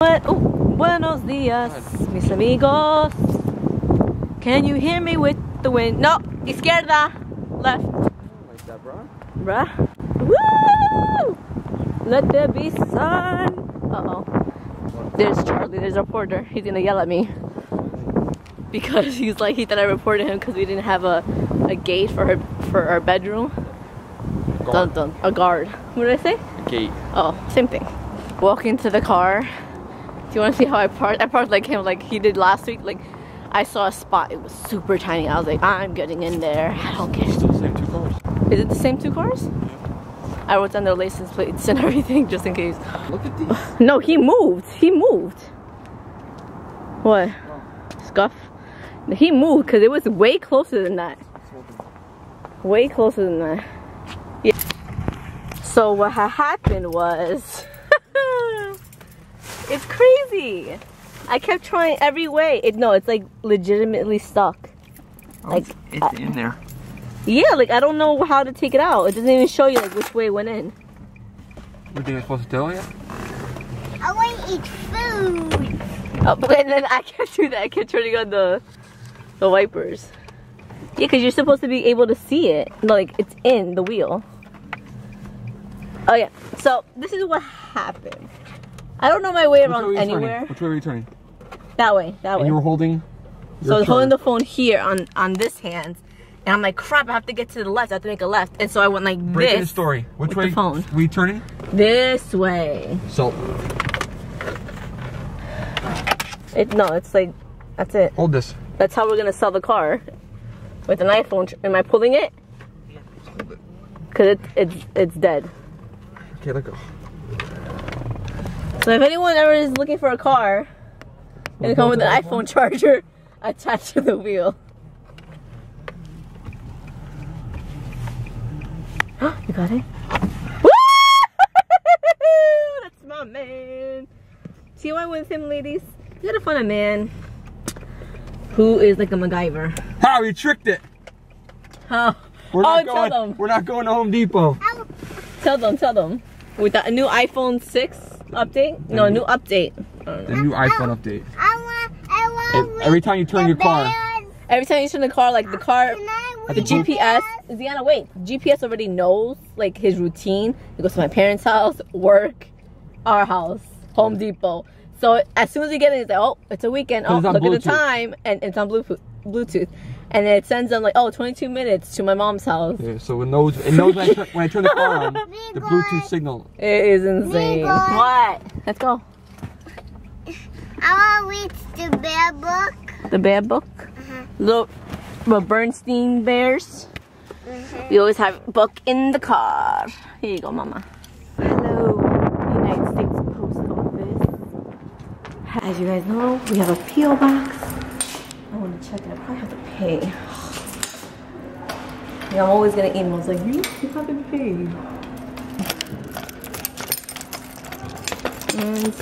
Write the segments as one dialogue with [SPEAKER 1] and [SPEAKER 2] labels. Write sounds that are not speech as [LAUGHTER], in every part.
[SPEAKER 1] What? Oh, buenos dias, mis amigos. Can you hear me with the wind? No, izquierda, left.
[SPEAKER 2] Like that, bro.
[SPEAKER 1] Bruh. Woo! Let there be sun. Uh oh. There's Charlie. There's a reporter. He's gonna yell at me because [LAUGHS] he's like he thought I reported him because we didn't have a, a gate for her for our bedroom. Dun, dun, a guard. What did I say?
[SPEAKER 2] A gate.
[SPEAKER 1] Oh, same thing. Walk into the car. Do you want to see how I parked? I parked like him, like he did last week. Like I saw a spot. It was super tiny. I was like, I'm getting in there. I don't care.
[SPEAKER 2] Still the same two cars.
[SPEAKER 1] Is it the same two cars? I wrote down their license plates and [LAUGHS] everything just in case.
[SPEAKER 2] Look at these. [LAUGHS]
[SPEAKER 1] No, he moved. He moved. What? Scuff? He moved because it was way closer than that. Way closer than that. Yeah. So what ha happened was, [LAUGHS] it's crazy. I kept trying every way. It no, it's like legitimately stuck. Like
[SPEAKER 2] it's
[SPEAKER 1] uh,
[SPEAKER 2] in there.
[SPEAKER 1] yeah, like I don't know how to take it out. It doesn't even show you like which way it went in.
[SPEAKER 2] What are you supposed to tell you?
[SPEAKER 3] I want to eat food.
[SPEAKER 1] Oh, but and then I kept doing that. I kept turning on the the wipers. Yeah, because you're supposed to be able to see it. Like it's in the wheel. Oh yeah. So this is what happened. I don't know my way
[SPEAKER 2] Which way
[SPEAKER 1] around anywhere.
[SPEAKER 2] Turning? Which way were you turning?
[SPEAKER 1] That way. That
[SPEAKER 2] And
[SPEAKER 1] way.
[SPEAKER 2] you were holding.
[SPEAKER 1] So I was holding the phone here on on this hand, and I'm like, crap! I have to get to the left. I have to make a left, and so I went like
[SPEAKER 2] Break in the story. Which way
[SPEAKER 1] the phone.
[SPEAKER 2] you turning?
[SPEAKER 1] this way.
[SPEAKER 2] So
[SPEAKER 1] It no, it's like that's it.
[SPEAKER 2] hold this.
[SPEAKER 1] That's how we're gonna sell the car with an iPhone. Am I pulling it?
[SPEAKER 2] Hold it.
[SPEAKER 1] Cause it's it's it's dead.
[SPEAKER 2] Okay, let go.
[SPEAKER 1] So if anyone ever is looking for a car, it'll come with an iPhone charger attached to the wheel. [GASPS] you got it? Woo! [LAUGHS] That's my man. See why I'm with him, ladies? You gotta find a man who is like a MacGyver.
[SPEAKER 2] How we tricked it.
[SPEAKER 1] Oh,
[SPEAKER 2] We're
[SPEAKER 1] oh
[SPEAKER 2] not
[SPEAKER 1] tell
[SPEAKER 2] going.
[SPEAKER 1] them.
[SPEAKER 2] We're not going to Home Depot.
[SPEAKER 1] Tell them, tell them. With that new iPhone 6 update? No, new update.
[SPEAKER 2] The new iPhone update.
[SPEAKER 3] I want. I want.
[SPEAKER 2] every time you turn your car,
[SPEAKER 1] Every time you turn the car, like the car,
[SPEAKER 2] At
[SPEAKER 1] the
[SPEAKER 2] the boot-
[SPEAKER 1] GPS, Ziana, wait, GPS already knows like his routine. He goes to my parents' house, work, our house, Home Depot. So as soon as we get in, it's like, oh, it's a weekend. Oh,
[SPEAKER 2] it's on
[SPEAKER 1] look at the time, and it's on Bluetooth. Bluetooth, and then it sends them like, oh, 22 minutes to my mom's house.
[SPEAKER 2] yeah, so it knows. It knows when I, turn, when I turn the car on, [LAUGHS] the Bluetooth signal.
[SPEAKER 1] It is insane. What? Let's go.
[SPEAKER 3] I want to read the bear book.
[SPEAKER 1] The bear book. Mm-hmm. Look, the Berenstain Bears. Mm-hmm. We always have a book in the car. Here you go, Mama. Hello, United States Post Office. As you guys know, we have a P.O. box. I want to check it. I probably have to pay. Yeah, I'm always gonna email. It's like, you, you haven't paid. And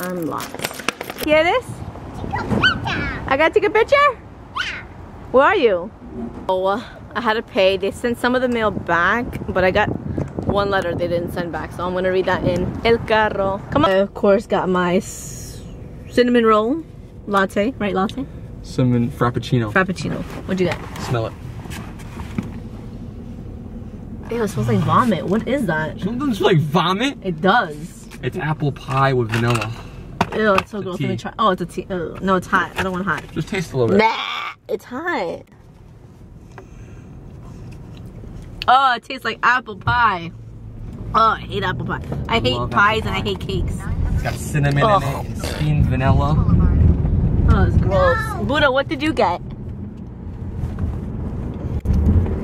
[SPEAKER 1] I'm locked. Hear this? I gotta take a picture? Where are you? Oh, I had to pay. They sent some of the mail back, but I got one letter they didn't send back, so I'm gonna read that in El Carro. Come on. I, of course, got my cinnamon roll latte, right? Latte?
[SPEAKER 2] Cinnamon frappuccino.
[SPEAKER 1] Frappuccino. What'd you get?
[SPEAKER 2] Smell it.
[SPEAKER 1] Ew, it smells like vomit. What is that?
[SPEAKER 2] Something's like vomit.
[SPEAKER 1] It does.
[SPEAKER 2] It's apple pie with vanilla.
[SPEAKER 1] Ew, it's so
[SPEAKER 2] It's
[SPEAKER 1] gross. Let me try. Oh, it's a tea. Ew. No, it's hot. I don't want hot.
[SPEAKER 2] Just taste a little bit.
[SPEAKER 1] Nah, it's hot. Oh, it tastes like apple pie. Oh, I hate apple pie. I hate pies
[SPEAKER 2] apple
[SPEAKER 1] and I hate cakes.
[SPEAKER 2] It's got cinnamon
[SPEAKER 1] Ugh.
[SPEAKER 2] in it. Steamed vanilla.
[SPEAKER 1] Oh, it's gross. Buddha, what did you get?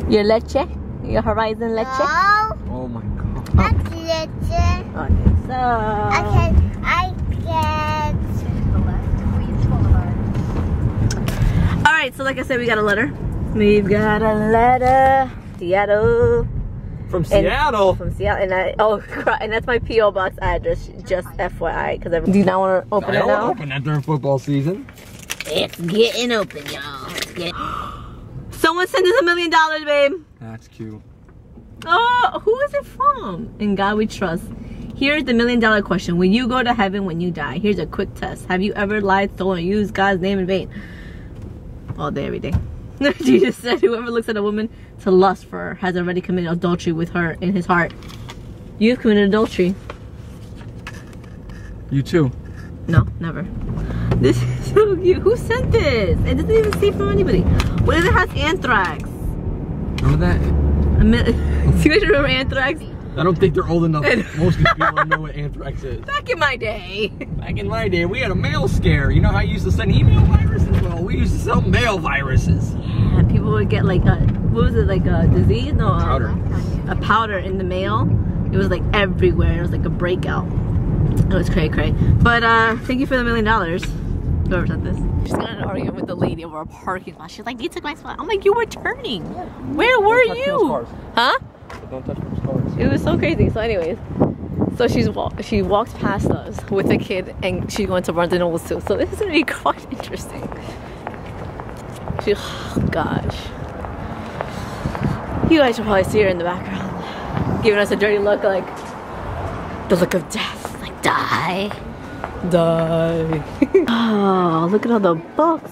[SPEAKER 1] Your leche? Your Horizon leche?
[SPEAKER 3] No,
[SPEAKER 2] Oh my god.
[SPEAKER 3] that's little.
[SPEAKER 1] Okay, so.
[SPEAKER 3] I can. I can.
[SPEAKER 1] All right, so like I said, we got a letter. We've got a letter. Seattle.
[SPEAKER 2] From
[SPEAKER 1] And-
[SPEAKER 2] Seattle.
[SPEAKER 1] From Seattle. And I, oh, and that's my P.O. Box address, just FYI, because I do not want to open
[SPEAKER 2] I
[SPEAKER 1] it
[SPEAKER 2] don't
[SPEAKER 1] now?
[SPEAKER 2] open that during football season.
[SPEAKER 1] It's getting open, y'all. Get- [GASPS] Someone sent us a million dollars, babe.
[SPEAKER 2] That's cute.
[SPEAKER 1] Oh, who is it from? In God we trust. Here's the million dollar question. Will you go to heaven when you die, here's a quick test. Have you ever lied, stolen, used God's name in vain? All day, every day. [LAUGHS] Jesus said, whoever looks at a woman to lust for her has already committed adultery with her in his heart. You've committed adultery.
[SPEAKER 2] You too.
[SPEAKER 1] No, never. This is [LAUGHS] [LAUGHS] so cute. Who sent this? It doesn't even say from anybody. What if it has anthrax?
[SPEAKER 2] Remember that?
[SPEAKER 1] A Do [LAUGHS] you guys remember anthrax?
[SPEAKER 2] I don't think they're old enough. [LAUGHS] Most people don't know what anthrax is.
[SPEAKER 1] Back in my day.
[SPEAKER 2] Back in my day, we had a mail scare. You know how you used to send email viruses? Well, we used to sell mail viruses.
[SPEAKER 1] And people would get like a, what was it, like a disease? No, a-
[SPEAKER 2] Powder.
[SPEAKER 1] A powder in the mail. It was like everywhere. It was like a breakout. It was cray cray. But uh, thank you for the million dollars. Sent this. She's got an argument with the lady over a parking lot. She's like, you took my spot. I'm like, you were turning. Where were
[SPEAKER 2] touch those
[SPEAKER 1] you? Huh?
[SPEAKER 2] Don't touch those cars.
[SPEAKER 1] It was so crazy. So, anyways, so she's wa- she walked past us with a kid, and she went to Barnes and Noble too. So this is gonna [LAUGHS] be quite interesting. She, oh gosh, you guys should probably see her in the background, giving us a dirty look, like the look of death, like die, die. oh, [LAUGHS] ah, look at all the books.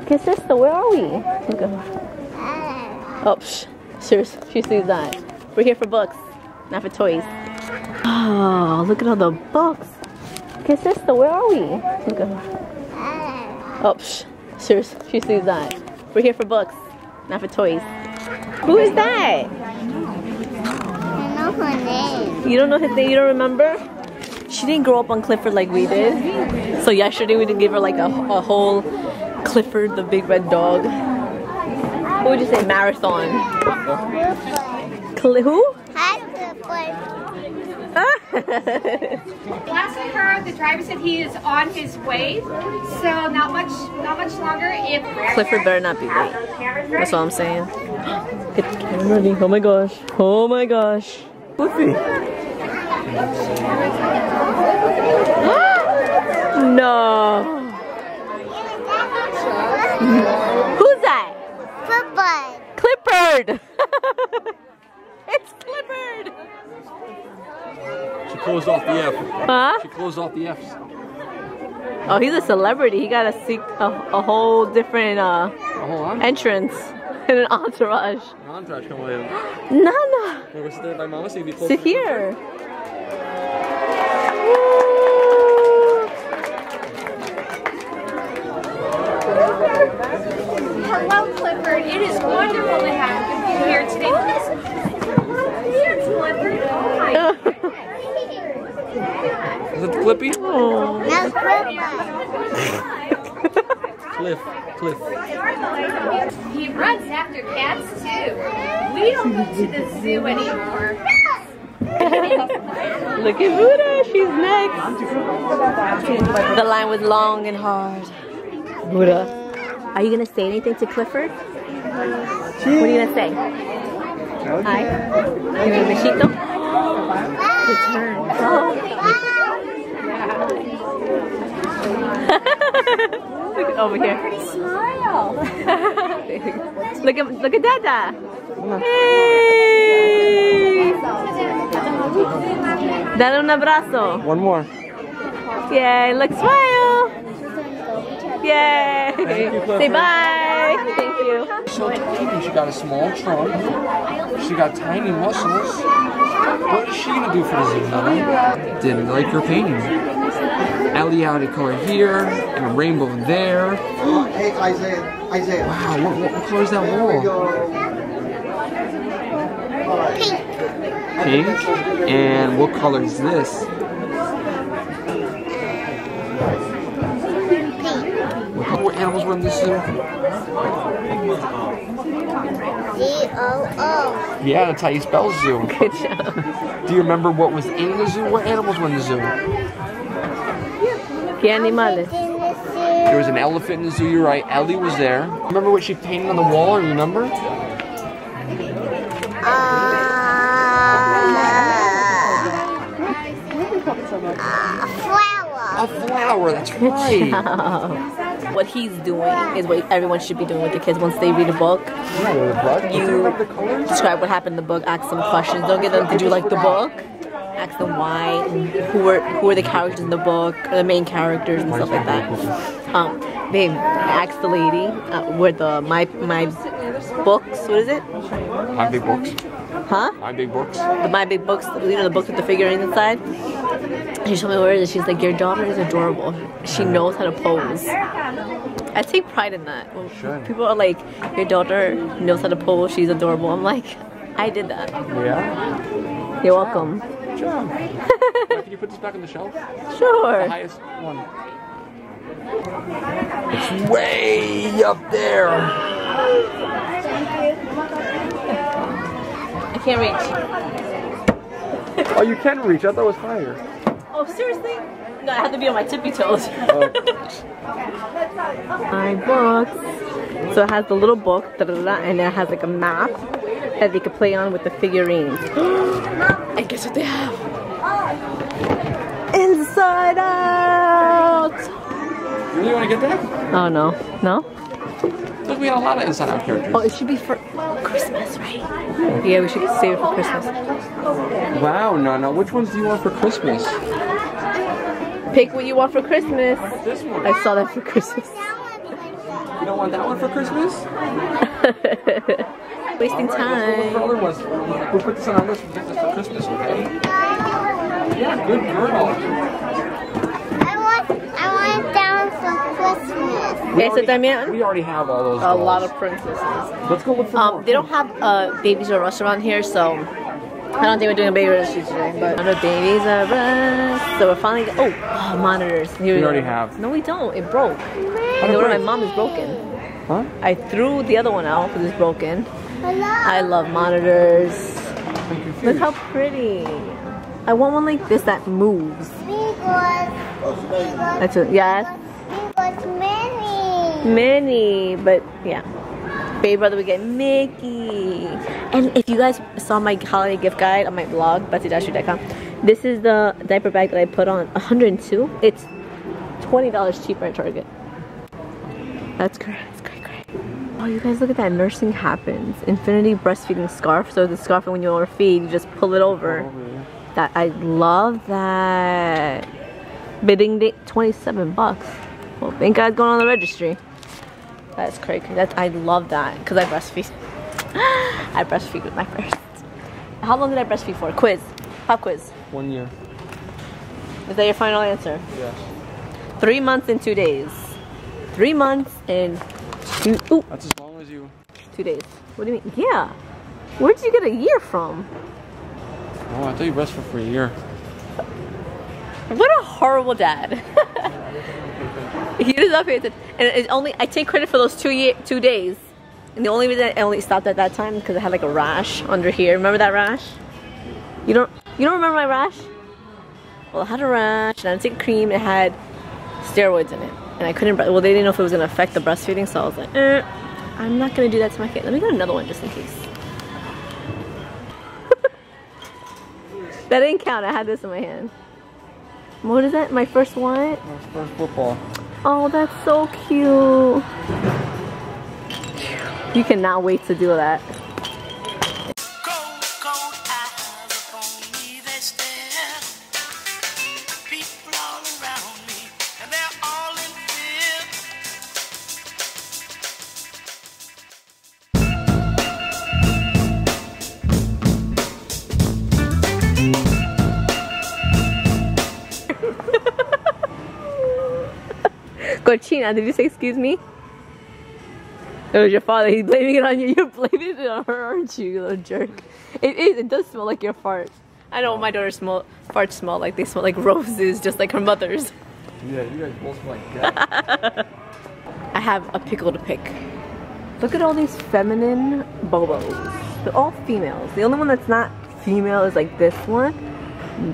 [SPEAKER 1] Okay, sister, where are we? Look at Oh, psh, she, she sees that. We're here for books, not for toys. Oh, look at all the books. Okay, sister, where are we? Look at Oh, psh, she, she sees that. We're here for books, not for toys. Who is that?
[SPEAKER 3] I know her name.
[SPEAKER 1] You don't know his name? You don't remember? She didn't grow up on Clifford like we did. So yesterday we didn't give her like a, a whole Clifford the big red dog. What would you say? Marathon. Cli- who?
[SPEAKER 3] Has the boy.
[SPEAKER 4] Last I heard, the driver said he is on his way, so not much, not much longer. If
[SPEAKER 1] Clifford better not be late. That's all I'm saying. Get the camera ready. Oh my gosh. Oh my gosh.
[SPEAKER 2] Cliffy.
[SPEAKER 1] No. Who's that?
[SPEAKER 3] Football.
[SPEAKER 1] Clifford. [LAUGHS] it's Clifford.
[SPEAKER 2] She closed off the F.
[SPEAKER 1] Huh?
[SPEAKER 2] She closed off the F's.
[SPEAKER 1] Oh, he's a celebrity. He got to seek a, a whole different uh,
[SPEAKER 2] hold on.
[SPEAKER 1] entrance [LAUGHS] and an entourage.
[SPEAKER 2] An entourage come with him.
[SPEAKER 1] Nana,
[SPEAKER 2] sit by mama so you be close.
[SPEAKER 1] sit here.
[SPEAKER 4] hello, Clifford. It is wonderful to have you here today. Here's Clifford. Oh my
[SPEAKER 2] Is that the Clippy?
[SPEAKER 1] Oh.
[SPEAKER 3] No football.
[SPEAKER 2] Cliff. Cliff.
[SPEAKER 4] He runs after cats too. We don't go to the zoo anymore.
[SPEAKER 1] Look at Buddha, she's next. The line was long and hard. Buddha. Are you gonna say anything to Clifford? What are you gonna say? Hi. Give me a besito. Good turn. look [LAUGHS] at over here.
[SPEAKER 4] Smile. [LAUGHS]
[SPEAKER 1] look at look at Dada. Hey. Dale un abrazo.
[SPEAKER 2] One more.
[SPEAKER 1] Yay, look, smile. Yay.
[SPEAKER 2] you,
[SPEAKER 1] Say bye. Thank you.
[SPEAKER 2] So tiny. She got a small trunk. She got tiny muscles. What is she gonna do for the zoo, Nana? Didn't like her painting. Ellie had a color here and a rainbow there.
[SPEAKER 5] Hey, Isaiah, Isaiah.
[SPEAKER 2] Wow, what, what, what color is that wall?
[SPEAKER 5] Pink.
[SPEAKER 2] Pink. And what color is this? What animals were in this zoo?
[SPEAKER 3] Z-O-O.
[SPEAKER 2] Yeah, that's how you spell zoo. [LAUGHS]
[SPEAKER 1] Good job.
[SPEAKER 2] Do you remember what was in the zoo? What animals were in the zoo?
[SPEAKER 1] ¿Qué animales?
[SPEAKER 3] In the zoo.
[SPEAKER 2] There was an elephant in the zoo, you're right. Ellie was there. Remember what she painted on the wall? Remember?
[SPEAKER 3] Uh, a flower.
[SPEAKER 2] A flower, that's right. [LAUGHS]
[SPEAKER 1] What he's doing is what everyone should be doing with the kids once they read a book.
[SPEAKER 2] Yeah.
[SPEAKER 1] You-
[SPEAKER 2] Do you remember the colors?
[SPEAKER 1] Describe what happened in the book, ask some questions. Don't get them, did you like the book? ask them why, who are who are the characters in the book, the main characters and stuff like that. Um, babe, ask the lady uh, where the my my books. What is it?
[SPEAKER 2] My big books.
[SPEAKER 1] Huh?
[SPEAKER 2] My big books.
[SPEAKER 1] The my big books. You know the book with the figurines inside. She told me where it is. She's like, your daughter is adorable. She knows how to pose. I take pride in that.
[SPEAKER 2] Should.
[SPEAKER 1] People are like, your daughter knows how to pose. She's adorable. I'm like, I did that.
[SPEAKER 2] Yeah.
[SPEAKER 1] You're welcome.
[SPEAKER 2] Good job. Wait, Can you put this back on the shelf? The
[SPEAKER 1] Sure.
[SPEAKER 2] highest one. It's way up there.
[SPEAKER 1] I can't reach.
[SPEAKER 2] Oh, you can reach. I thought it was higher.
[SPEAKER 1] Oh, seriously? No, I have to be on my tippy toes. Oh. [LAUGHS] my books. So it has the little book, da, da, da, da, and it has like a map that they could play on with the figurines. [GASPS] and guess what they have? Inside Out!
[SPEAKER 2] You really want to get that?
[SPEAKER 1] Oh no, no?
[SPEAKER 2] Look, we got a lot of Inside Out characters.
[SPEAKER 1] Oh, it should be for Christmas, right? Yeah, we should save it for Christmas.
[SPEAKER 2] Wow, Nana, which ones do you want for Christmas?
[SPEAKER 1] Pick what you want for Christmas.
[SPEAKER 2] This one.
[SPEAKER 1] I saw that for Christmas.
[SPEAKER 2] You don't want that one for Christmas? [LAUGHS]
[SPEAKER 1] Wasting
[SPEAKER 2] Alright, let's go look for
[SPEAKER 1] time.
[SPEAKER 2] other ones. We'll put this on our list. We'll get this for Christmas, okay? Yeah, good girl.
[SPEAKER 3] I want, I want down for Christmas.
[SPEAKER 1] Ese también.
[SPEAKER 2] We already have all those.
[SPEAKER 1] A
[SPEAKER 2] dolls.
[SPEAKER 1] lot of princesses.
[SPEAKER 2] Let's go look for
[SPEAKER 1] Um,
[SPEAKER 2] more.
[SPEAKER 1] they don't have uh, Babies R Us around here, so I don't think we're doing a baby registry today. But under Babies R Us, so we're finally. Oh, oh, monitors. Here
[SPEAKER 2] We
[SPEAKER 1] go.
[SPEAKER 2] already have.
[SPEAKER 1] No, we don't. It broke.
[SPEAKER 2] How'd
[SPEAKER 1] And
[SPEAKER 2] it
[SPEAKER 1] the one my mom is broken.
[SPEAKER 2] Huh?
[SPEAKER 1] I threw the other one out because it's broken.
[SPEAKER 3] Hello.
[SPEAKER 1] I love monitors.
[SPEAKER 2] I'm confused.
[SPEAKER 1] Look how pretty. I want one like this that moves.
[SPEAKER 3] Because,
[SPEAKER 1] That's it. Yes.
[SPEAKER 3] because many.
[SPEAKER 1] Minnie, but yeah. Baby brother would get Mickey. And if you guys saw my holiday gift guide on my blog, betsy-com, this is the diaper bag that I put on 102. It's $20 cheaper at Target. That's great. That's great, great. Oh, you guys look at that. Nursing happens. Infinity breastfeeding scarf. So the scarf, when you overfeed, you just pull it over. Oh, that I love that. Bidding date 27 bucks. Well, thank God it's going on the registry. That's crazy. That's I love that because I breastfeed. [GASPS] I breastfeed with my first. How long did I breastfeed for? Quiz. Pop quiz.
[SPEAKER 2] One year.
[SPEAKER 1] Is that your final answer?
[SPEAKER 2] Yes.
[SPEAKER 1] Three months and two days. Three months and two, ooh,
[SPEAKER 2] That's as long as you.
[SPEAKER 1] two days. What do you mean? Yeah. Where did you get a year from?
[SPEAKER 2] Oh, I thought you breastfed for a year.
[SPEAKER 1] What a horrible dad. [LAUGHS] he does not pay attention. And it's only I take credit for those two year, two days. And the only reason I only stopped at that time because I had like a rash under here. Remember that rash? You don't you don't remember my rash? Well, I had a rash and I had to take cream. It had steroids in it, and I couldn't. Well, they didn't know if it was gonna affect the breastfeeding, so I was like, eh, I'm not gonna do that to my kid. Let me get another one just in case. [LAUGHS] that didn't count. I had this in my hand. What is that? My first one?
[SPEAKER 2] That's first football.
[SPEAKER 1] Oh, that's so cute. You cannot wait to do that. Cochina, did you say excuse me? It was your father. He's blaming it on you. [LAUGHS] You're blaming it on her, aren't you, you little jerk? It is. It does smell like your fart. I know my daughter's smell farts smell like they smell like roses, just like her mother's.
[SPEAKER 2] Yeah, you guys both smell like [LAUGHS] that.
[SPEAKER 1] I have a pickle to pick. Look at all these feminine bobos. They're all females. The only one that's not female is like this one,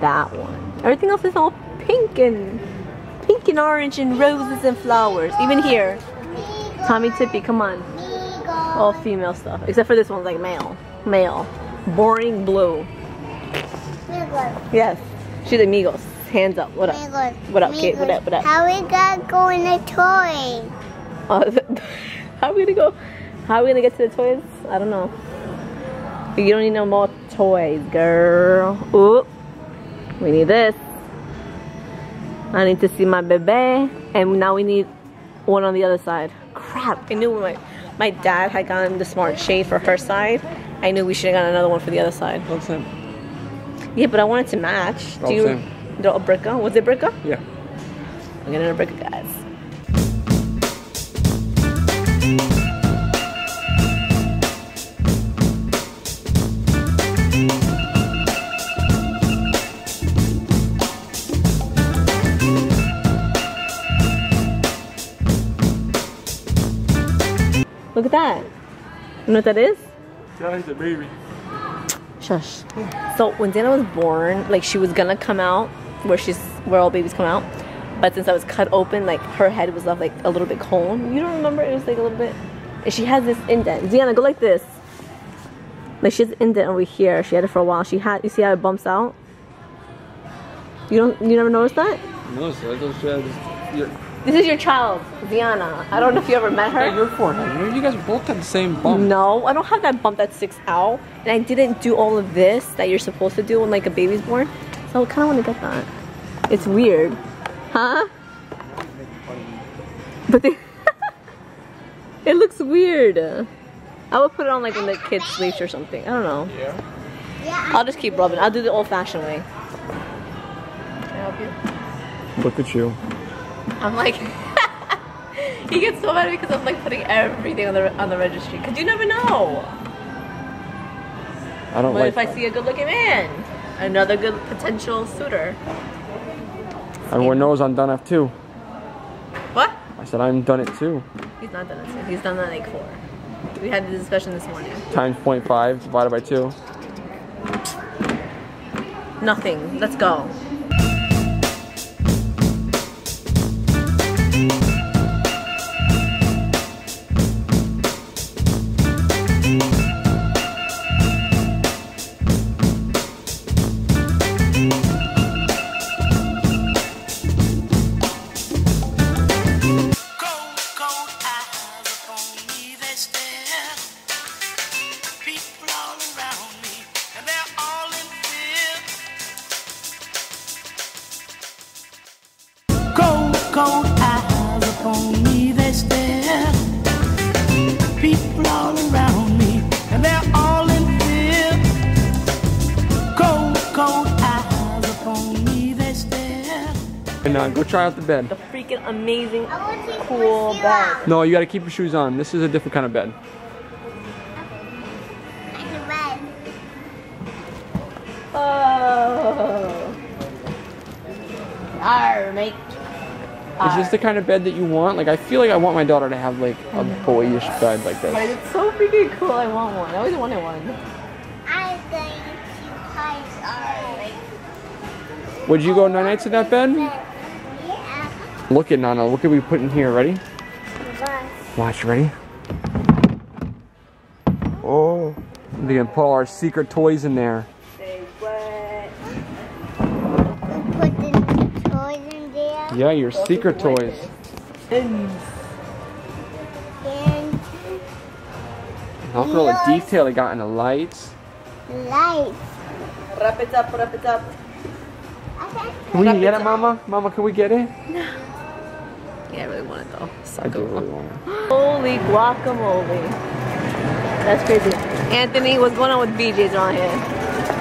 [SPEAKER 1] that one. Everything else is all pink and pink and orange and roses and flowers. Even here, Tommee Tippee, come on. All female stuff. Except for this one's like male. Male. Boring blue. Yes. She's amigos. Hands up. What up? What up, kid? What up? What up?
[SPEAKER 3] How we gonna go in the toy? [LAUGHS]
[SPEAKER 1] Uh, how are we gonna go? How are we gonna get to the toys? I don't know. You don't need no more toys, girl. Oop. We need this. I need to see my bebe. And now we need one on the other side. Crap. I knew my, my dad had gotten the smart shade for her side. I knew we should have gotten another one for the other side.
[SPEAKER 2] All the same.
[SPEAKER 1] Yeah, but I want it to match.
[SPEAKER 2] All
[SPEAKER 1] Do you,
[SPEAKER 2] same.
[SPEAKER 1] the a Brica? Was it Brica?
[SPEAKER 2] Yeah.
[SPEAKER 1] I'm getting a Brica, guys. Look at that. You know what that is?
[SPEAKER 2] Guy's a baby.
[SPEAKER 1] Shush. So when Dana was born, like she was gonna come out where she's where all babies come out, but since I was cut open, like her head was left like a little bit cone. You don't remember? It was like a little bit. And she has this indent. Ziana, go like this. Like she has an indent over here. She had it for a while. She had. You see how it bumps out? You don't. You never noticed that?
[SPEAKER 2] No, so I just said, your,
[SPEAKER 1] This is your child, Ziana. I don't know if you ever met her.
[SPEAKER 2] yeah, your forehead. You, you guys both have the same bump.
[SPEAKER 1] No, I don't have that bump that sticks out. And I didn't do all of this that you're supposed to do when like a baby's born. So I kind of want to get that. It's weird. Huh? But they [LAUGHS] it looks weird. I would put it on like when the kid sleeps or something. I don't know.
[SPEAKER 2] Yeah.
[SPEAKER 3] Yeah.
[SPEAKER 1] I'll just keep rubbing. I'll do the old fashioned way. Can I help you?
[SPEAKER 2] Look at you.
[SPEAKER 1] I'm like, [LAUGHS] he gets so mad because I'm like putting everything on the on the registry. Cause you never know.
[SPEAKER 2] I don't
[SPEAKER 1] What
[SPEAKER 2] like
[SPEAKER 1] if I see a good-looking man? Another good potential suitor.
[SPEAKER 2] Everyone knows I'm done at two.
[SPEAKER 1] What?
[SPEAKER 2] I said I'm done at two.
[SPEAKER 1] He's not done it. soon. He's done that like four. We had the discussion this morning.
[SPEAKER 2] Times 0.5 divided by two.
[SPEAKER 1] Nothing. Let's go.
[SPEAKER 2] Try out the bed.
[SPEAKER 1] The freaking amazing,
[SPEAKER 3] I want to take
[SPEAKER 1] cool bed.
[SPEAKER 2] No, you gotta keep your shoes on. This is a different kind of bed.
[SPEAKER 3] It's a bed.
[SPEAKER 1] Oh. Arr, mate.
[SPEAKER 2] Is this the kind of bed that you want? Like, I feel like I want my daughter to have like a boyish bed like
[SPEAKER 1] But
[SPEAKER 2] this.
[SPEAKER 1] it's so freaking cool. I want one. I always wanted one.
[SPEAKER 3] I think you guys are like
[SPEAKER 2] Would you go nine nights in that bed?
[SPEAKER 3] Yeah.
[SPEAKER 2] Look at Nana. Look at what we put in here. Ready?
[SPEAKER 3] But
[SPEAKER 2] Watch. Ready? Oh. We can put all our secret toys in there.
[SPEAKER 1] Say what?
[SPEAKER 3] we put the toys in there.
[SPEAKER 2] Yeah, your secret toys.
[SPEAKER 3] And
[SPEAKER 2] Look at all the detail they got in the lights.
[SPEAKER 3] lights.
[SPEAKER 1] Wrap it up, wrap it up.
[SPEAKER 2] Can we get it, Mama? Mama, can we get it?
[SPEAKER 1] Yeah, I really want it though. So
[SPEAKER 2] I do really want it. [GASPS]
[SPEAKER 1] Holy guacamole. That's crazy. Anthony, what's going on with BJ's around here?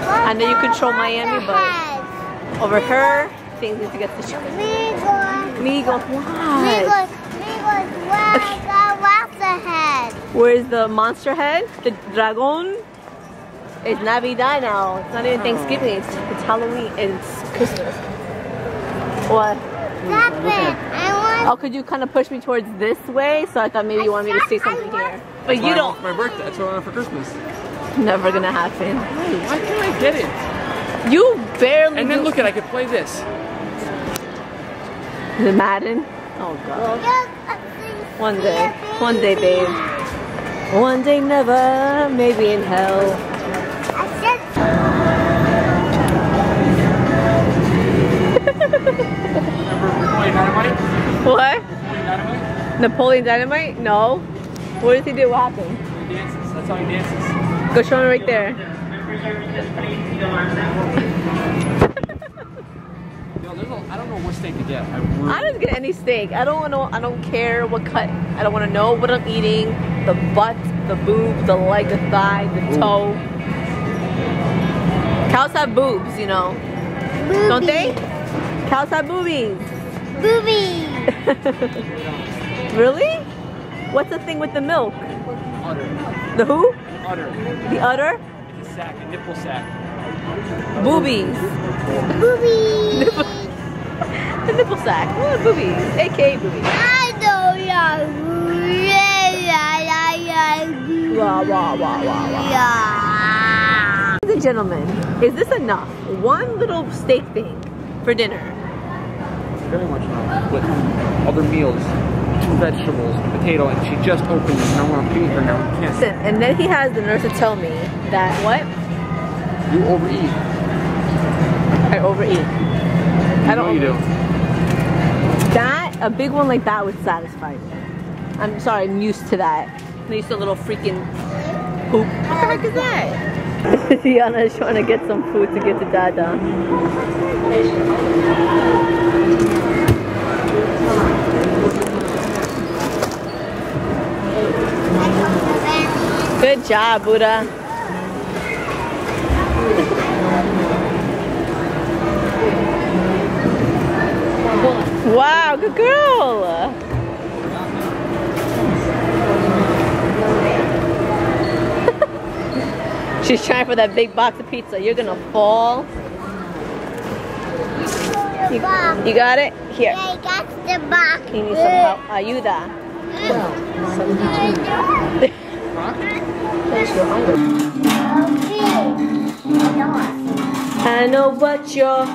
[SPEAKER 1] I know you control Miami, but over her, things need to get to show.
[SPEAKER 3] Migos.
[SPEAKER 1] Migos, what?
[SPEAKER 3] Migos. Migos. Where I got lobster head.
[SPEAKER 1] Where's the monster head? The dragon? It's Navidad now. It's not even Thanksgiving. It's, it's Halloween. It's Christmas. What?
[SPEAKER 3] Stop it. I want.
[SPEAKER 1] Oh, could you kind of push me towards this way? So I thought maybe you wanted me to see something here. But you don't.
[SPEAKER 2] my birthday. That's what I want for Christmas.
[SPEAKER 1] Never gonna happen.
[SPEAKER 2] Why can't I get it?
[SPEAKER 1] You barely.
[SPEAKER 2] And then look at I could play this.
[SPEAKER 1] The Madden. Oh god.
[SPEAKER 3] Yes, I think-
[SPEAKER 1] One day. One day, babe. One day, never. Maybe in hell.
[SPEAKER 3] I [LAUGHS] said
[SPEAKER 1] What? Napoleon Dynamite? No. What does he do? What happened?
[SPEAKER 2] He dances. That's how he dances.
[SPEAKER 1] Go show him right there. [LAUGHS]
[SPEAKER 2] There's a- I don't know what steak to get. I really
[SPEAKER 1] I don't get any steak. I don't know. I don't care what cut. I don't want to know what I'm eating. The butt, the boob, the leg, the thigh, the
[SPEAKER 2] Ooh.
[SPEAKER 1] toe. Cows have boobs, you know, don't they? Cows have boobies.
[SPEAKER 3] Booby. [LAUGHS]
[SPEAKER 1] really? What's the thing with the milk?
[SPEAKER 2] udder.
[SPEAKER 1] The who?
[SPEAKER 2] Udder.
[SPEAKER 1] The udder?
[SPEAKER 2] It's a sack, a nipple sack.
[SPEAKER 1] Boobies.
[SPEAKER 3] Booby. [LAUGHS]
[SPEAKER 1] The nipple sack. Oh, boobies. AKA boobies.
[SPEAKER 3] I don't know. Yeah, yeah, yeah,
[SPEAKER 1] Wah, wah, wah, wah, wah.
[SPEAKER 3] yeah.
[SPEAKER 1] Ladies and gentlemen, is this enough? One little steak thing for dinner.
[SPEAKER 2] Very much not. With other meals, two vegetables, potato, and she just opened it, and I want to feed her now. You can't
[SPEAKER 1] Listen, and then he has the nurse to tell me that what?
[SPEAKER 2] You overeat.
[SPEAKER 1] I overeat. I
[SPEAKER 2] I know
[SPEAKER 1] don't
[SPEAKER 2] you do.
[SPEAKER 1] That, a big one like that would satisfy me. I'm sorry, I'm used to that. I'm used to a little freaking poop. What the heck is that? [LAUGHS] Ziana is trying to get some food to get to Dada. Good job, Buddha. Wow, good girl. [LAUGHS] She's trying for that big box of pizza. You're gonna fall. You, you got it? Here.
[SPEAKER 3] I got the box.
[SPEAKER 1] You need some help. Ayuda. [LAUGHS] I know what you're.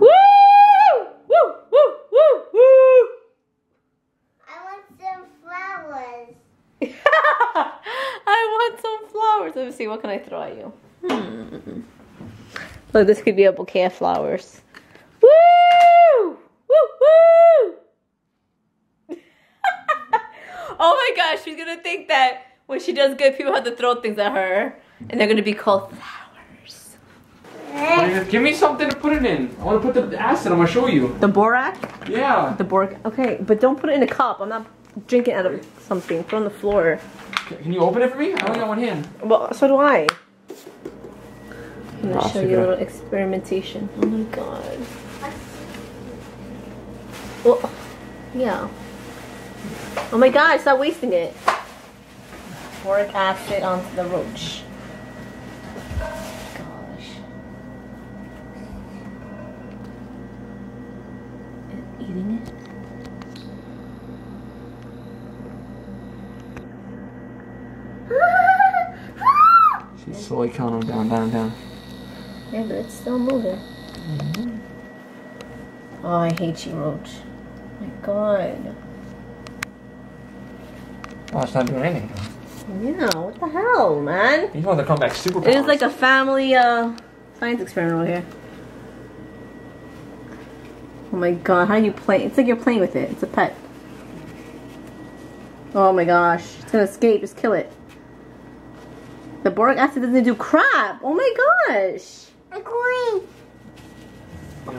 [SPEAKER 1] Woo! Woo! Woo!
[SPEAKER 3] I want some flowers.
[SPEAKER 1] I want some flowers. Let me see. What can I throw at you? Hmm. Look, this could be a bouquet of flowers. Woo! Woo! Woo! Oh my gosh, she's gonna think that when she does good, people have to throw things at her, and they're gonna be called flowers.
[SPEAKER 2] Give me something to put it in. I want to put the acid. I'm gonna show you.
[SPEAKER 1] The borax,
[SPEAKER 2] Yeah.
[SPEAKER 1] the bork. Okay, but don't put it in a cup. I'm not drinking out of something. Put it on the floor.
[SPEAKER 2] Can you open it for me? I only got one hand.
[SPEAKER 1] Well, so do I. I'm gonna show you a little experimentation. Oh my god. Well, yeah. Oh my god, stop wasting it. Boric acid onto the roach. Gosh. And Eating it?
[SPEAKER 2] She's slowly counting them down, down, down.
[SPEAKER 1] Yeah, but it's still moving. Mm-hmm. Oh, I hate you, Roach. My God.
[SPEAKER 2] Oh, it's not doing anything.
[SPEAKER 1] Yeah, what the hell, man?
[SPEAKER 2] These ones are coming back super
[SPEAKER 1] It is like a family uh, science experiment over here. Oh my god, how do you play? It's like you're playing with it. It's a pet. Oh my gosh, it's gonna escape. Just kill it. The boric acid doesn't do crap. Oh my gosh.
[SPEAKER 3] A coin.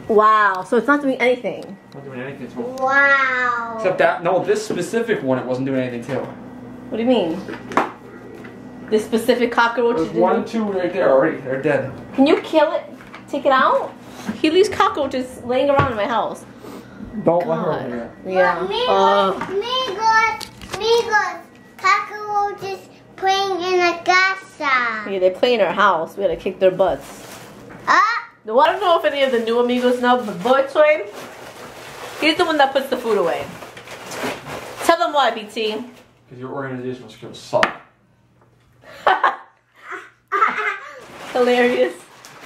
[SPEAKER 1] Wow, so it's not doing anything.
[SPEAKER 2] Not doing anything to them.
[SPEAKER 3] Wow.
[SPEAKER 2] Except that, no, this specific one, it wasn't doing anything to.
[SPEAKER 1] What do you mean? This specific cockroach
[SPEAKER 2] There's
[SPEAKER 1] is doing-
[SPEAKER 2] one, two right there already. They're dead.
[SPEAKER 1] Can you kill it? Take it out? He leaves cockroaches laying around in my house.
[SPEAKER 2] Don't let her
[SPEAKER 1] God.
[SPEAKER 2] over there.
[SPEAKER 1] Yeah.
[SPEAKER 3] Amigos,
[SPEAKER 1] Uh,
[SPEAKER 3] amigos, amigos. Cockroaches playing in a casa.
[SPEAKER 1] yeah, they play in our house. We gotta kick their butts.
[SPEAKER 3] Ah,
[SPEAKER 1] Well, I don't know if any of the new amigos know, but Boy Toy, he's the one that puts the food away. Tell them why, BT.
[SPEAKER 2] Because your organizational skills suck. [LAUGHS]
[SPEAKER 1] Hilarious.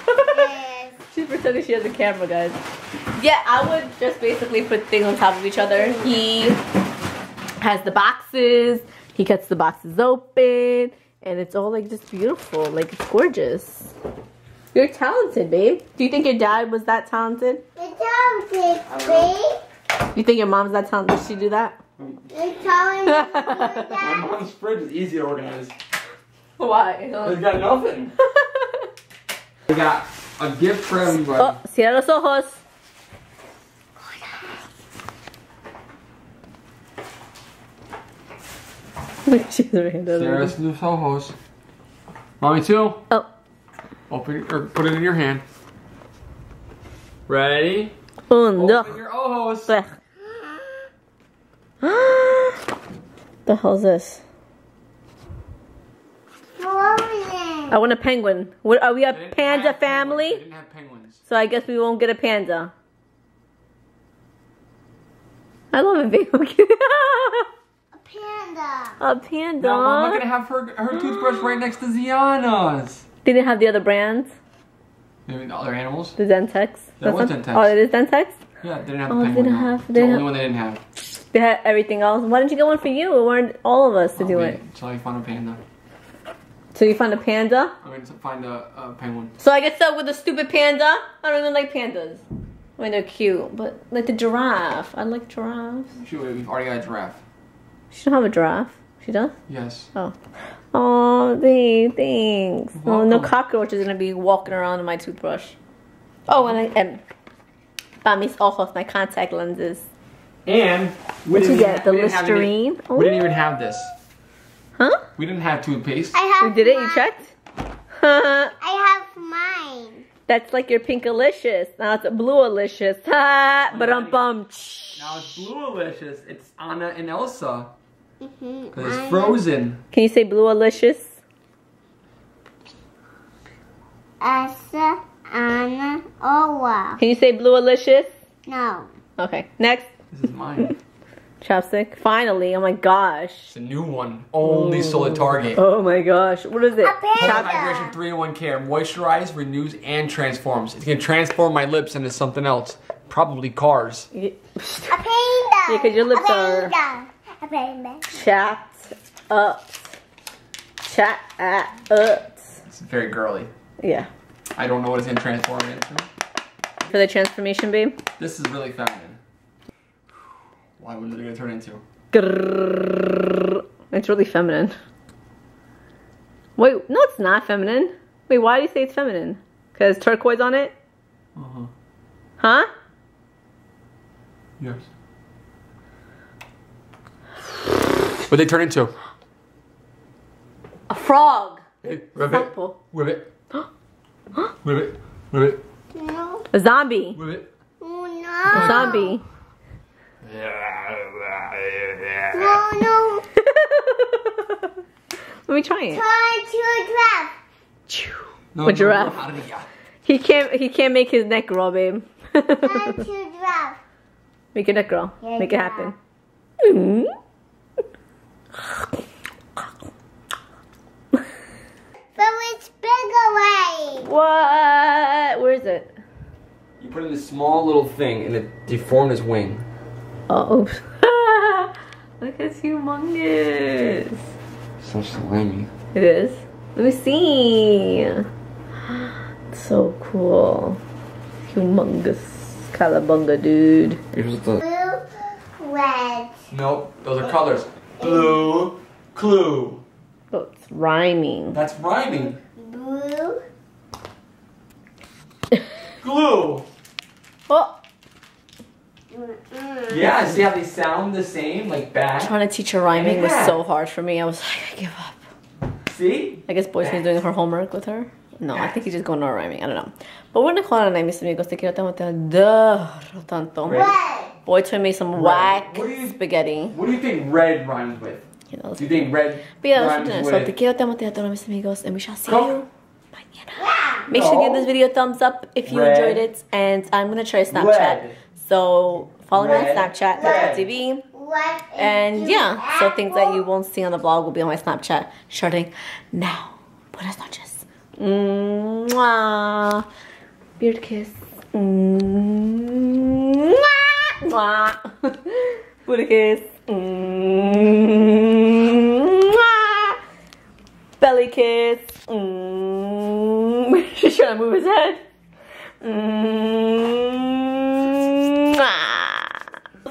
[SPEAKER 3] yes. [LAUGHS]
[SPEAKER 1] She's pretending she has a camera, guys. Yeah, I would just basically put things on top of each other. He has the boxes. He cuts the boxes open, and it's all like just beautiful. Like it's gorgeous. You're talented, babe. Do you think your dad was that talented?
[SPEAKER 3] You're talented, babe.
[SPEAKER 1] You think your mom's that talented? Did she do that?
[SPEAKER 3] You're telling me [LAUGHS]
[SPEAKER 2] My mom's fridge is easy to organize.
[SPEAKER 1] Why?
[SPEAKER 2] They got nothing. [LAUGHS] we got a gift for everybody.
[SPEAKER 1] Oh, cierra los ojos. [LAUGHS] She's right
[SPEAKER 2] Sarah los ojos. Mommy too.
[SPEAKER 1] Oh,
[SPEAKER 2] Open or put it in your hand. Ready?
[SPEAKER 1] un,
[SPEAKER 2] Open
[SPEAKER 1] dos,
[SPEAKER 2] your ojos.
[SPEAKER 1] tres. [GASPS] the hell's this?
[SPEAKER 3] Frozen.
[SPEAKER 1] I want a penguin. What, are we a panda
[SPEAKER 2] have penguins.
[SPEAKER 1] Family?
[SPEAKER 2] didn't have penguins.
[SPEAKER 1] So I guess we won't get a panda. I love a baby. [LAUGHS]
[SPEAKER 3] A panda.
[SPEAKER 1] a panda.
[SPEAKER 2] Now, Mama gonna have her her toothbrush right next to Ziana's.
[SPEAKER 1] They didn't have the other brands.
[SPEAKER 2] Maybe the other animals.
[SPEAKER 1] The Dentex.
[SPEAKER 2] There was
[SPEAKER 1] not-
[SPEAKER 2] Dentex.
[SPEAKER 1] Oh, it is Dentex.
[SPEAKER 2] Yeah, they didn't have
[SPEAKER 1] Oh,
[SPEAKER 2] the
[SPEAKER 1] they didn't
[SPEAKER 2] no.
[SPEAKER 1] have-
[SPEAKER 2] the only
[SPEAKER 1] didn't-
[SPEAKER 2] one they didn't have.
[SPEAKER 1] They had everything else. Why didn't you get one for you? We weren't all of us to do it.
[SPEAKER 2] So I found a panda.
[SPEAKER 1] So you find a panda.
[SPEAKER 2] I'm going to find a, a penguin.
[SPEAKER 1] So I get stuck with a stupid panda. I don't even like pandas. I mean, they're cute, but like the giraffe. I like giraffes.
[SPEAKER 2] Shoot, we've already got a giraffe.
[SPEAKER 1] She don't have a giraffe. She does.
[SPEAKER 2] Yes.
[SPEAKER 1] Oh. Oh, thanks. thanks. Oh, no cockroach is gonna be walking around in my toothbrush. Oh, and I and para mis ojos, my contact lenses.
[SPEAKER 2] And
[SPEAKER 1] What you get? The
[SPEAKER 2] we any-
[SPEAKER 1] Listerine?
[SPEAKER 2] We didn't even have this.
[SPEAKER 1] Huh?
[SPEAKER 2] We didn't have toothpaste.
[SPEAKER 3] I have
[SPEAKER 1] You did it? You
[SPEAKER 3] mine.
[SPEAKER 1] checked? [LAUGHS]
[SPEAKER 3] I have mine.
[SPEAKER 1] That's like your pinkalicious. Now it's a bluealicious. Ha! But um bum.
[SPEAKER 2] Now it's Bluealicious. It's Anna and Elsa.
[SPEAKER 3] Mm-hmm.
[SPEAKER 2] Because it's frozen.
[SPEAKER 1] Can you say bluealicious?
[SPEAKER 3] Asa, Anna, Owa.
[SPEAKER 1] Can you say bluealicious?
[SPEAKER 3] No.
[SPEAKER 1] Okay. Next.
[SPEAKER 2] This is mine. [LAUGHS]
[SPEAKER 1] Chapstick. Finally. Oh my gosh.
[SPEAKER 2] It's a new one. Only sold at Target.
[SPEAKER 1] Oh my gosh. What is it?
[SPEAKER 3] A panda.
[SPEAKER 2] Total Hydration 3 in 1 Care. Moisturizes, renews, and transforms. It's gonna transform my lips into something else. Probably cars.
[SPEAKER 1] Y- [LAUGHS]
[SPEAKER 3] A panda.
[SPEAKER 1] Yeah, 'cause your lips
[SPEAKER 3] a
[SPEAKER 1] are-
[SPEAKER 3] panda. A panda.
[SPEAKER 1] Chat up. Chat up.
[SPEAKER 2] It's very girly.
[SPEAKER 1] Yeah.
[SPEAKER 2] I don't know what it's gonna transform into.
[SPEAKER 1] For the transformation, babe.
[SPEAKER 2] This is really feminine. Why was it gonna turn into?
[SPEAKER 1] Grrrr. It's really feminine. Wait, no, it's not feminine. Wait, why do you say it's feminine? Because turquoise on it?
[SPEAKER 2] Uh-huh.
[SPEAKER 1] Huh?
[SPEAKER 2] Yes. What they turn into?
[SPEAKER 1] A frog.
[SPEAKER 2] Hey, ribbit.
[SPEAKER 1] Simple.
[SPEAKER 2] Ribbit. Ribbit. Ribbit.
[SPEAKER 3] No.
[SPEAKER 1] A zombie.
[SPEAKER 2] Ribbit.
[SPEAKER 3] Oh,
[SPEAKER 1] A
[SPEAKER 3] no.
[SPEAKER 1] zombie.
[SPEAKER 3] No, no.
[SPEAKER 1] Let me try it.
[SPEAKER 3] Turn to draft.
[SPEAKER 2] No,
[SPEAKER 1] A giraffe.
[SPEAKER 2] Out of here.
[SPEAKER 1] He can't. He can't make his neck grow, babe.
[SPEAKER 3] Turn to draft.
[SPEAKER 1] make your neck grow.
[SPEAKER 3] Yeah,
[SPEAKER 1] make it happen. Mm.
[SPEAKER 3] But it's big away.
[SPEAKER 1] What? Where is it?
[SPEAKER 2] You put in this small little thing and it deformed his wing.
[SPEAKER 1] Oh, oops. [LAUGHS] Look, it's humongous.
[SPEAKER 2] So slimy.
[SPEAKER 1] It is. Let me see. So cool. Humongous. Calabunga, dude.
[SPEAKER 2] Here's the.
[SPEAKER 3] Blue, red.
[SPEAKER 2] Nope, those are colors. Blue, clue.
[SPEAKER 1] Oh, it's rhyming.
[SPEAKER 2] That's rhyming.
[SPEAKER 3] Blue.
[SPEAKER 2] Glue.
[SPEAKER 1] Oh,
[SPEAKER 3] Mm-mm.
[SPEAKER 2] Yeah, see how they sound the same, like bad.
[SPEAKER 1] trying to teach her rhyming was so hard for me. I was like, I give up.
[SPEAKER 2] See?
[SPEAKER 1] I guess Boyfriend's doing her homework with her. No, I think he's just going on rhyming. I don't know. But we're gonna call it a night, mis amigos. Te quiero tanto, te adoro tanto.
[SPEAKER 2] Red.
[SPEAKER 3] Red.
[SPEAKER 1] Boyfriend made some whack
[SPEAKER 2] What do you-
[SPEAKER 1] spaghetti.
[SPEAKER 2] What do you think red rhymes with?
[SPEAKER 1] You know,
[SPEAKER 2] Do you think red
[SPEAKER 1] But yeah, that's
[SPEAKER 2] rhymes
[SPEAKER 1] what
[SPEAKER 2] with?
[SPEAKER 1] So, te quiero, te amo, te mis amigos, and we shall see
[SPEAKER 2] Go.
[SPEAKER 1] you mañana. Make sure to give this video a thumbs up if you
[SPEAKER 2] Red.
[SPEAKER 1] enjoyed it, and I'm gonna try Snapchat.
[SPEAKER 2] Red.
[SPEAKER 1] So follow me on
[SPEAKER 2] Red.
[SPEAKER 1] Snapchat,
[SPEAKER 2] Red.
[SPEAKER 1] TV, and
[SPEAKER 3] the
[SPEAKER 1] yeah, so things that you won't see on the vlog will be on my Snapchat starting now. Buenas noches. Mwah. Beard kiss. Mwah. Mwah. [LAUGHS] Booty kiss. Mwah. Belly kiss. She's trying to move his head. Mwah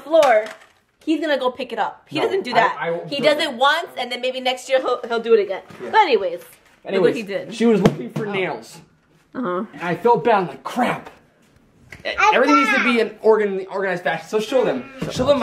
[SPEAKER 1] floor, he's gonna go pick it up. He
[SPEAKER 2] No,
[SPEAKER 1] doesn't do that.
[SPEAKER 2] I
[SPEAKER 1] he does
[SPEAKER 2] it.
[SPEAKER 1] once, and then maybe next year he'll he'll do it again. Yeah. But anyways, look what
[SPEAKER 2] Anyways,
[SPEAKER 1] he did.
[SPEAKER 2] she was looking for oh. nails,
[SPEAKER 1] uh-huh.
[SPEAKER 2] and I felt bad. Like, crap. Everything needs to be in organ, organized fashion. So show them. Show them